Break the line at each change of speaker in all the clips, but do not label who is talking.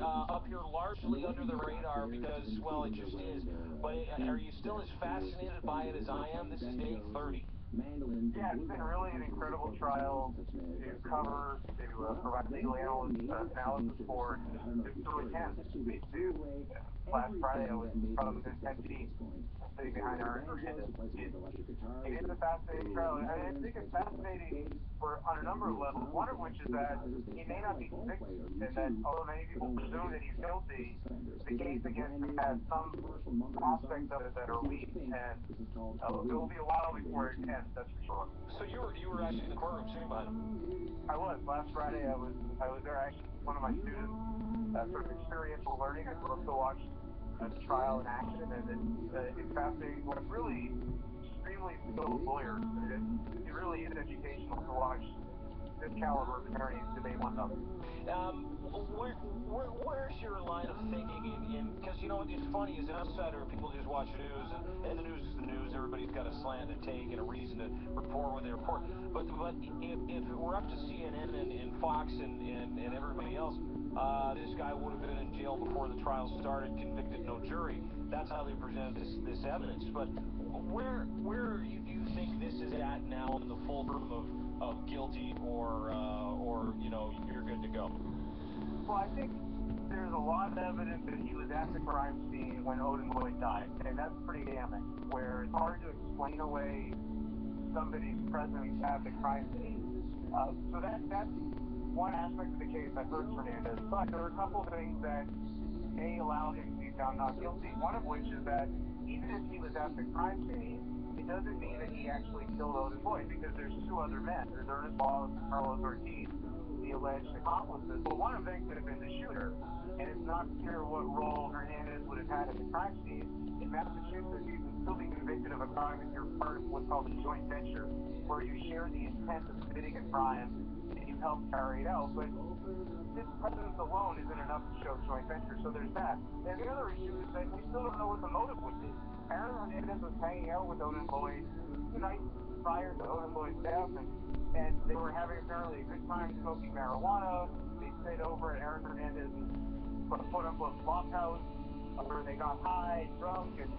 uh, up here largely under the radar because, well, it just is. But are you still as fascinated by it as I am? This is day 30.
Yeah, it's been really an incredible trial to cover, to uh, provide legal analysis, uh, analysis for. It's really tense. Me too. Last Friday, I was probably the 10 feet sitting behind Aaron Hernandez. It is a fascinating trial, and I think it's fascinating for on a number of levels. One of which is that he may not be convicted, and that although many people presume that he's guilty, the case against him has some aspects of it that are weak, and uh, it will be a while before it ends that's for sure.
So you were you were actually in the courtroom sitting behind him.
I was last Friday. I was I was there. Actually, with one of my students, uh, sort of experiential learning. I love to watch a trial in action, and it's, uh, it's fascinating. What really extremely skilled lawyers. It, it really is educational to watch this caliber of attorneys debate one another.
Um, where, where, where's your line of thinking? In because you know it's funny as an outsider, people just watch the news, and, and the news is the news. Everybody's got a slant and take and a reason to report what they report. But but if, if it were up to CNN and, and Fox and, and, and everybody else, uh, this guy would have been in jail before the trial started, convicted, no jury. That's how they presented this this evidence. But where where do you think this is at now in the fulcrum of of guilty or uh, or you know you're good to go?
Well, I think there's a lot of evidence that he was at the crime scene when Odin Lloyd died, and that's pretty damning. Where it's hard to explain away somebody's presence at the crime scene. Uh, so that that's one aspect of the case that hurts Hernandez. But there are a couple of things that a allowed him to be found not guilty. One of which is that even if he was at the crime scene, it doesn't mean that he actually killed Odin Lloyd because there's two other men. There's Ernest Wallace and Carlos Ortiz, the alleged accomplices. But one of them could have been the shooter, and it's not clear what role Hernandez would have had at the crime scene. In Massachusetts, you can still be convicted of a crime if you're part of what's called a joint venture, where you share the intent of committing a crime help carry it out. But his presence alone isn't enough to show joint venture, so there's that. And the other issue is that we still don't know what the motive would be. Aaron Hernandez was hanging out with Odin Lloyd the night prior to Odin Lloyd's death, and, and they were having apparently a good time smoking marijuana. They stayed over at Aaron Hernandez's quote unquote flop house where they got high, drunk, and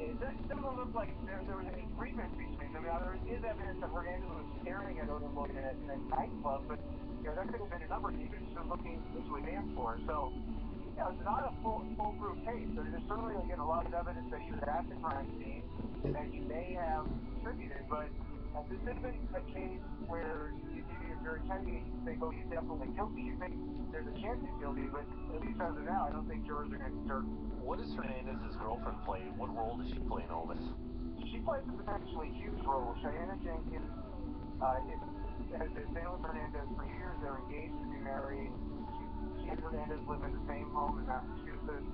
it doesn't look like there, there was any agreement between them. Now, there is evidence that Hernandez was staring at Lloyd in a, in a nightclub, but you know, that could have been a number of things looking into a dance floor. So you know, it's not a full foolproof case. There's certainly again a lot of evidence that he was at the crime scene and that he may have contributed, but uh, this isn't a case where you, if you're attending you think, oh, he's definitely guilty. You think there's a chance he's guilty, but at least as of now, I don't think jurors are going to certain.
What does Hernandez's girlfriend play? What role does she play in all this?
She plays a potentially huge role. Shayanna Jenkins uh, is, has been with Hernandez for years. They're engaged to be married She and Hernandez live in the same home in Massachusetts.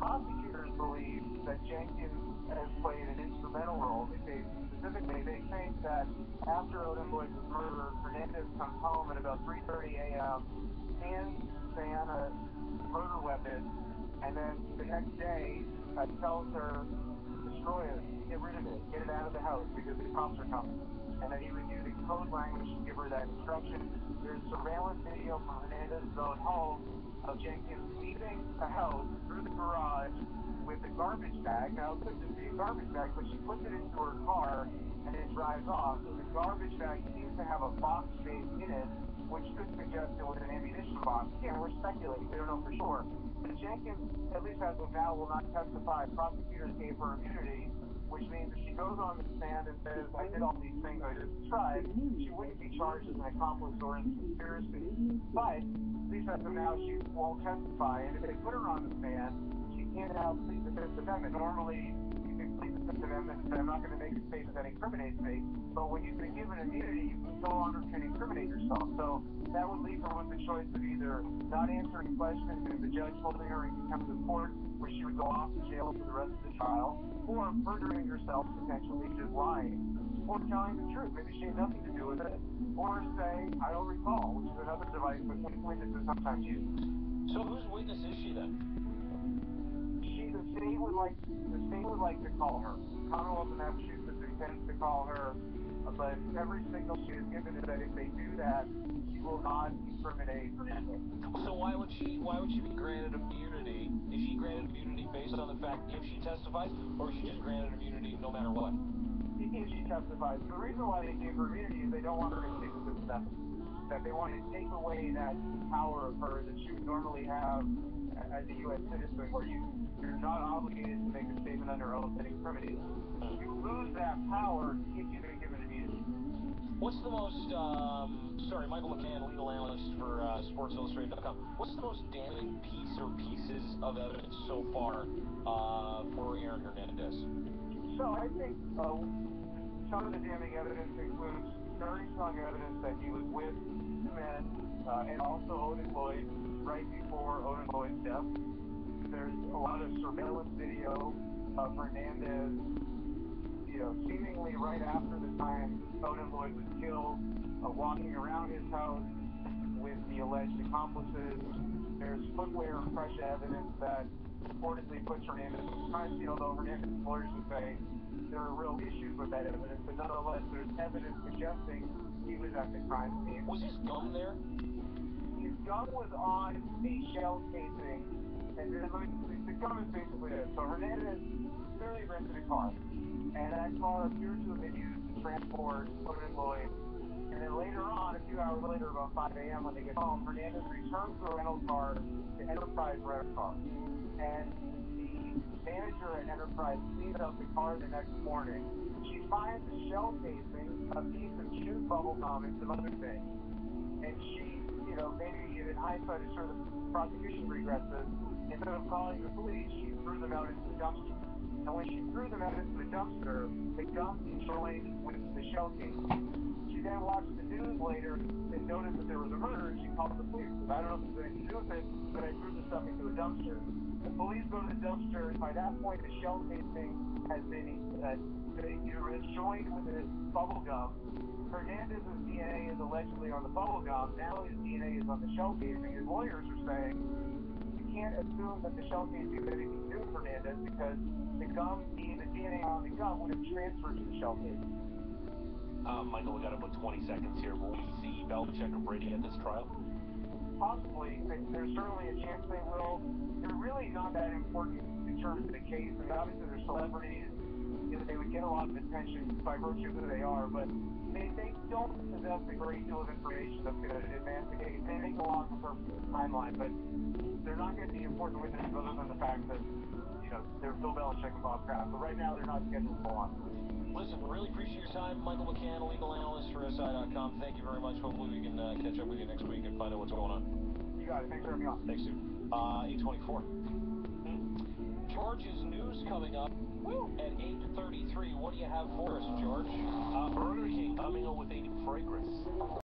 Prosecutors believe that Jenkins has played an instrumental role. They say specifically, they think that after Odin Lloyd's murder, Hernandez comes home at about 3.30 a.m., hands Diana murder weapon, and then the next day uh, tells her, destroy it, get rid of it, get it out of the house because the cops are coming. And then he was using code language to give her that instruction. There's surveillance video from Hernandez's own home of Jenkins leaving the house through the garage with a garbage bag. Now, it could just be a garbage bag, but she puts it into her car and it drives off. The garbage bag seems to have a box space in it, which could suggest it was an ammunition box. Again, we're speculating. We don't know for sure. But Jenkins, at least as of now, will not testify. Prosecutors gave her immunity which means if she goes on the stand and says, I did all these things I just described, she wouldn't be charged as an accomplice or in conspiracy. But, at least as of now, she won't testify. And if they put her on the stand, can't now plead the Fifth Amendment. Normally, you can plead the Fifth Amendment and say, I'm not going to make a statement that incriminates me. But when you've been given immunity, you no longer can incriminate yourself. So that would leave her with the choice of either not answering questions and the judge holding her in contempt of court, where she would go off to jail for the rest of the trial, or murdering herself, potentially just lying, or telling the truth. Maybe she had nothing to do with it, or say, I don't recall, which is another device that witnesses sometimes use.
So whose witness is she then?
The state would like, the state would like to call her. Commonwealth of Massachusetts intends to call her uh, but every signal she has given is that if they do that, she will not incriminate
So why would she why would she be granted immunity? Is she granted immunity based on the fact if she testifies, or is she just granted immunity no matter what?
If she testifies, the reason why they gave her immunity is they don't want her to with this stuff. That they want to take away that power of her that she would normally have as a U.S. citizen, where you you're not obligated to make a statement under oath that incriminates. You lose that power if you've been given immunity.
What's the most um, sorry, Michael McCann, legal analyst for uh, SportsIllustrated.com. What's the most damning piece or pieces of evidence so far uh, for Aaron Hernandez?
So I think uh, some of the damning evidence includes very strong evidence that he was with two men uh, and also Odin Lloyd right before Odin Lloyd's death. There's a lot of surveillance video of Hernandez, you know, seemingly right after the time Odin Lloyd was killed, uh, walking around his house with the alleged accomplices. There's footwear and fresh evidence that reportedly puts Hernandez in the crime scene, although Hernandez's lawyers would say there are real issues with that evidence, but nonetheless, there's evidence suggesting he was at the crime scene.
Was his gum there?
His gun was on a shell casing, and then the gun is basically this. So Hernandez clearly rented a car, and that car appears to have been used to transport Odin Lloyd. And then later on, a few hours later, about 5 a.m. when they get home, Hernandez returns the rental car to Enterprise Rent Car. And manager at Enterprise cleans out the car the next morning. She finds a shell casing, a piece of chewed bubble gum, and some other things. And she, you know, maybe in hindsight, is sure the prosecution regrets. Instead of calling the police, she threw them out into the dumpster. And when she threw them out into the dumpster, the gum joined with the shell casing. Then watched the news later and noticed that there was a murder, and she called the police. I don't know if there's anything to do with it, but I threw the stuff into a dumpster. The police go to the dumpster, and by that point, the shell casing has been uh, it's joined with the bubble gum. Hernandez's DNA is allegedly on the bubble gum. Now his DNA is on the shell casing. His lawyers are saying you can't assume that the shell casing has anything to Hernandez because the gum, the DNA on the gum would have transferred to the shell casing.
Uh, Michael, we got about 20 seconds here. Will we see Belichick or Brady at this trial?
Possibly. There's certainly a chance they will. They're really not that important in terms of the case. I mean, obviously they're celebrities. You know, they would get a lot of attention by virtue of who they are, but they, they don't possess a great deal of information that's going to advance the case. They make a lot of timeline, but they're not going to be important witnesses other than the fact that, you know, they're Bill Belichick and Bob Kraft. But right now they're not scheduled to go on.
Listen, really appreciate your time. Michael McCann, legal analyst for SI.com. Thank you very much. Hopefully we can uh, catch up with you next week and find out what's going on.
You got it. Thanks for having me on.
Thanks, dude. Uh, 824. George's news coming up at 8.33. What do you have for us, George?
Uh, Burger King coming up with a new fragrance.